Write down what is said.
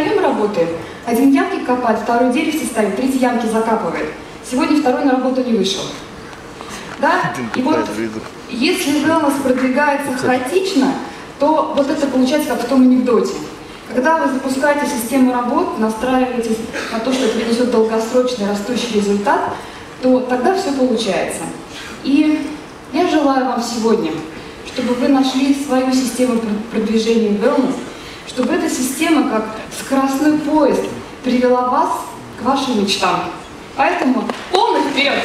Вдвоем работаем. Один ямки копает, второй деревце ставит, третий ямки закапывает. Сегодня второй на работу не вышел. Да? И вот если wellness продвигается хаотично, то вот это получается как в том анекдоте. Когда вы запускаете систему работ, настраиваетесь на то, что это принесет долгосрочный растущий результат, то тогда все получается. И я желаю вам сегодня, чтобы вы нашли свою систему продвижения wellness, чтобы эта система, как скоростной поезд, привела вас к вашим мечтам. Поэтому полный вперед!